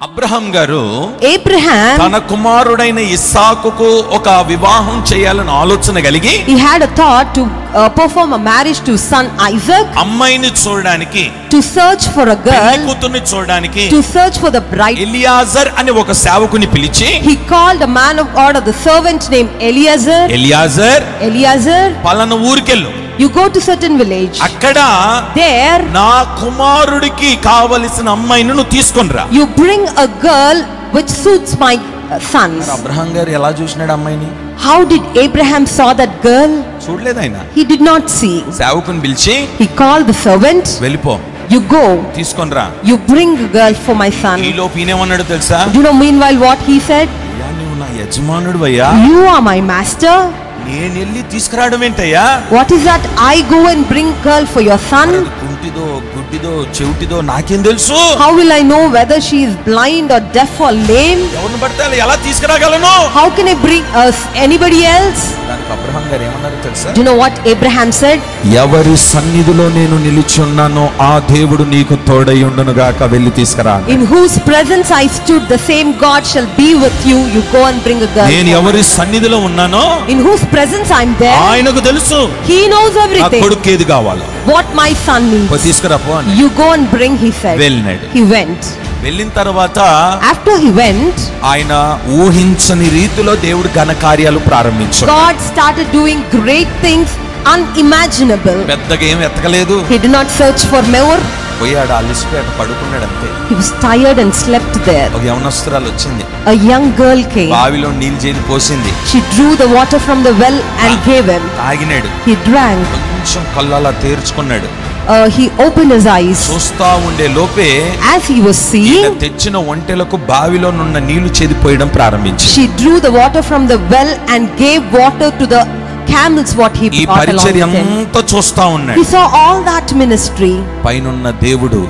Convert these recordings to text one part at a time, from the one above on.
Abraham గారు Abraham తన కుమారుడైన ఇస్సాకుకు ఒక వివాహం చేయాలని ఆలోచన కలిగి he had a perform marriage to son Isaac అమ్మాయిని చూడడానికి to search for a girl కూతుర్ని చూడడానికి to search for the bride Eliezer అని ఒక సేవకుని పిలిచి he called man of the servant name Eliezer Eliezer Eliezer పలాన ఊరికెళ్ళు. you go to certain village. అక్కడ There, నా కుమారుడికి కావలసిన అమ్మాయిని నువ్వు తీసుకొనిరా you bring a girl which suits my uh, sons. Abraham గారు ఎలా చూసినాడు అమ్మాయిని How did Abraham saw that girl? చూడలేదు ఆయన He did not see. సేవకుని పిలిచి He called the servant. వెళ్ళిపో You go. తీసుకొనిరా You bring a girl for my son. ఈ లోపు ఈయనేమన్నాడు తెలుసా Do you know meanwhile what he said? అయ్యా నువ్వు నా యజమానుడు అయ్యా You are my master. నేను ఎల్లి తీసుకురావడం ఏంటయ్యా? What is that I go and bring girl for your son కుంటిదో గుడ్డిదో చెవిటిదో నాకేం తెలుసు? How will I know whether she is blind or deaf or lame ఎవరిని పడితే ఎలా తీసుకురాగలను? How can I bring anybody else దానికి అబ్రహం గారు ఏమన్నారు తెలుసా Do you know what Abraham said? ఎవరి సన్నిధిలో నేను నిలిచి ఉన్నానో ఆ దేవుడు నీకు తోడై ఉండును గాక వెళ్ళి తీసుకురా In whose presence I stood, the same God shall be with you. You go and bring a girl. నేను ఎవరి సన్నిధిలో ఉన్నానో In whose presence I'm there, ఆయనకు తెలుసు He knows నా everything. కొడుకు ఏది కావాలో What my son పో needs. తీసుకురా పో అని You go and bring, he said. వెళ్ళినాడు He went. వెళ్ళిన తర్వాత ఆఫ్టర్ హి వెంట్ ఆయన ఊహించని రీతిలో దేవుడు ఘన కార్యాలు ప్రారంభించాడు. God started doing great things unimaginable పెద్దగా ఏం ఎత్తకలేదు. He did not search for more పోయాడు అలిసిపోయాడు పడుకున్నాడు అంతే. He was tired and slept there ఒక యవనస్తురాలు వచ్చింది. అ యంగ్ గర్ల్ కేమ్ బావిలో నీళ్ళు చేది పోసింది. She drew the water from the well and gave him తాగినాడు. He drank కొంచెం కళ్ళలా తేర్చుకున్నాడు. Uh, he opened his eyes. చూస్తా ఉండే లోపే As he was ఈయన seeing, తెచ్చిన ఒంటెలకు బావిలో నున్న నీళ్లు చెదిపోయడం ప్రారంభించి she drew the water from the well and gave water to the camels what he ఈ brought along పరిచర్య with him. అంతా చూస్తా He ఉన్నాడు saw all that ministry. పైనున్న దేవుడు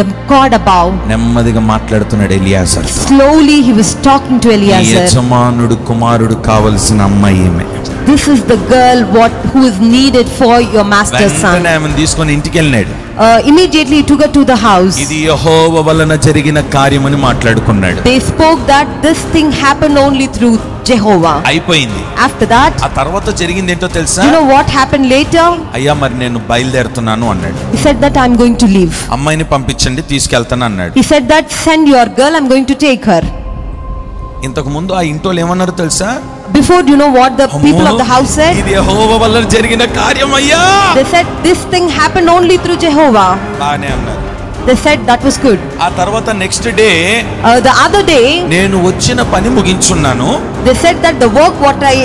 The God above. నెమ్మదిగా మాట్లాడుతున్నాడు Eleazar Slowly he was talking to Eliezer. యజమానుడు కుమారుడు కావలసిన అమ్మాయి ఈమె This is the girl what who is needed for your master's son. వెంటనే ఆమెను తీసుకొని ఇంటికి వెళ్ళినాడు Uh, immediately he took her to the house. ఇది యహోవ వలన జరిగిన కార్యమని మాట్లాడుకున్నాడు They spoke that this thing happened only through Jehovah. అయిపోయింది After that, ఆ తర్వాత జరిగింది ఏంటో తెలుసా you know what happened later? అయ్యా మరి నేను బయలుదేరుతున్నాను అన్నాడు He said that I'm going to leave. అమ్మాయిని పంపించండి తీసుకెళ్తాను అన్నాడు He said that send your girl, I'm going to take her. ఇంతకు ముందు ఆ ఇంట్లో ఏమన్నారు తెలుసా? Before you know what the people of the house said ఇది యెహోవా వల్ల జరిగిన కార్యం అయ్యా! They said this thing happen only through Jehovah బానే అన్నారు. They said that was good ఆ తర్వాత next day the other day నేను వచ్చిన పని ముగించున్నాను. They said that the work what I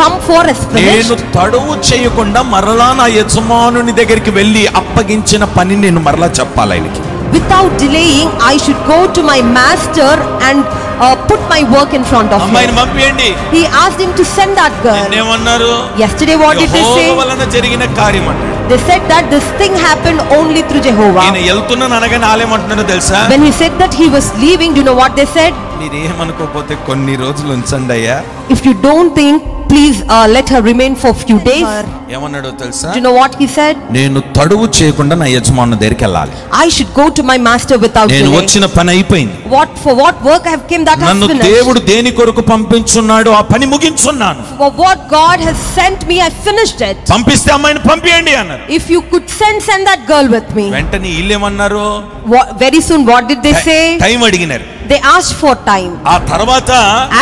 come for is నేను తడవు చేయకుండా మరలా నా యజమానుని దగ్గరికి వెళ్ళి అప్పగించిన పని నేను మరలా చెప్పాలి ఆయనకి. Without delaying, I should go to my master and uh, put my work in front of అమ్మాయిని him. పంపియండి He asked him to send that girl. ఏమన్నారు Yesterday, what did they say? వలన జరిగిన కార్యం అన్నాడు They said that this thing happened only through ఈయన Jehovah. వెళ్తున్నాను అనగానే ఆలేమంటున్నారో తెలుసా When he said that he was leaving, do you know what they said? మీరు ఏమనుకోకపోతే కొన్ని రోజులు ఉంచండి అయ్యా If you don't think, please uh, let her remain for few days. ఏమన్నాడో తెలుసా Do you know what he said? నేను తడువు చేయకుండా నా యజమాను దగ్గరికి వెళ్ళాలి I should go to my master without నేను delay. వచ్చిన పని అయిపోయింది What for what work I have came that has నన్ను finished. దేవుడు దేని కొరకు పంపించున్నాడు ఆ పని ముగించున్నాను For what God has sent me, I finished it. పంపిస్తే అమ్మాయిని పంపియండి అన్నారు If you could send, send that girl with me. వెంటనే వీళ్ళు ఏమన్నారు What, very soon, what did they say? Time అడిగినారు దే ఆస్డ్ ఫర్ టైం ఆ తర్వాత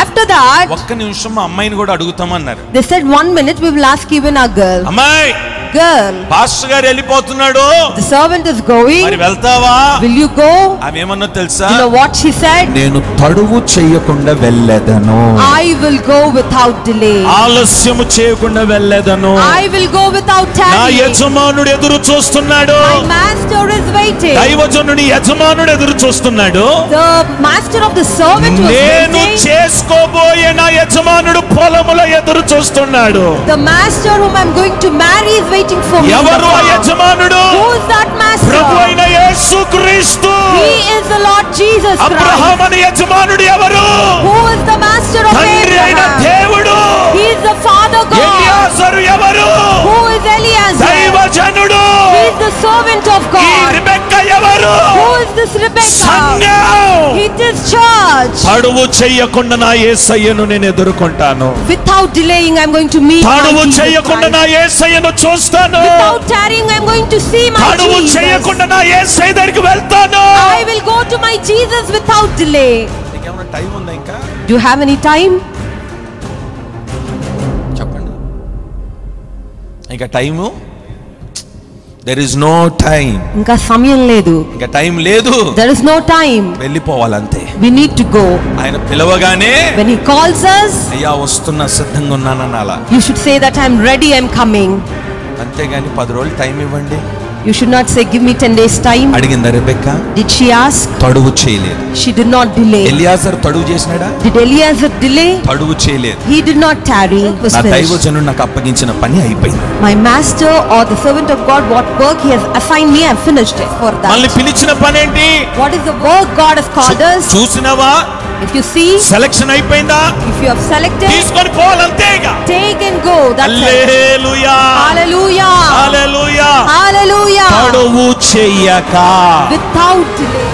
ఆఫ్టర్ దట్ ఒక్క నిమిషం అమ్మాయిని కూడా అడుగుతామన్నారు. They said 1 minute we will ask even a girl అమ్మాయి Girl, పాస్టర్ గారు వెళ్ళిపోతున్నాడు the servant is going. మరి వెళ్తావా Will you go? ఆమె ఏమన్నా తెలుసా You know what she said? నేను తడువు చేయకుండా వెళ్ళేదను I will go without delay. ఆలస్యము చేయకుండా వెళ్ళేదను I will go without నా tarrying. యజమానుడు ఎదురు చూస్తున్నాడు My master is waiting. దైవజనుని యజమానుడు ఎదురు చూస్తున్నాడు The master of the servant was నేను waiting. చేసుకోబోయే నా యజమానుడు పొలముల ఎదురు చూస్తున్నాడు The master whom I'm going to marry is waiting for me. in the ఎవరు ఆ farm. యజమానుడు Who is that master? ప్రభు అయిన యేసుక్రీస్తు He is the Lord Jesus Christ. Abraham అనే యజమానుడు ఎవరు Rebecca. సంఘం It is church. తడువు చెయ్యకుండా నా ఏసయ్యను నేను ఎదుర్కొంటాను Without delaying, I'm going to meet చెయ్యకుండా Christ. నా ఏసయ్యను చూస్తాను Without tarrying, I'm going to see my Jesus. చెయ్యకుండా నా ఏసయ్య దగ్గరికి వెళ్తాను I will go to my Jesus without delay. నీకేమైనా టైం ఉందా ఇంకా Do you have any time? చెప్పండి ఇంకా time there is no time ఇంకా సమయం లేదు ఇంకా టైం లేదు There is no time. వెళ్ళిపోవాలంతే We need to go. ఆయన పిలవగానే When he calls us, అయ్యా వస్తున్నా సిద్ధంగా ఉన్నానన్న అలా you should say that I'm ready, I'm coming. అంతేగాని పది రోజులు టైం ఇవ్వండి you should not say give me 10 days time అడిగిన రెబెక్కా డిడ్ షీ ఆస్క్ తడువు చేయలేదు. She did not delay Eliezer తడువు చేసినాడా? డిడ్ ఎలియాజర్ డిలే తడువు చేయలేదు. హి డిడ్ నాట్ టారీ నా దైవజనుడు నాకు అప్పగించిన పని అయిపోయింది. My master or the servant of God what work he has assigned me I finished it for that మళ్ళీ పిలిచిన పని ఏంటి what is the work God has called us? చూసినవా? ఇఫ్ యు సీ సెలక్షన్ అయిపోయిందా? ఇఫ్ యు హావ్ సెలెక్టెడ్ తీసుకొని పోవాలంతే ఇక take and go that's hallelujah. Hallelujah. Hallelujah. Hallelujah. పొడవు చెయ్యక. Without delay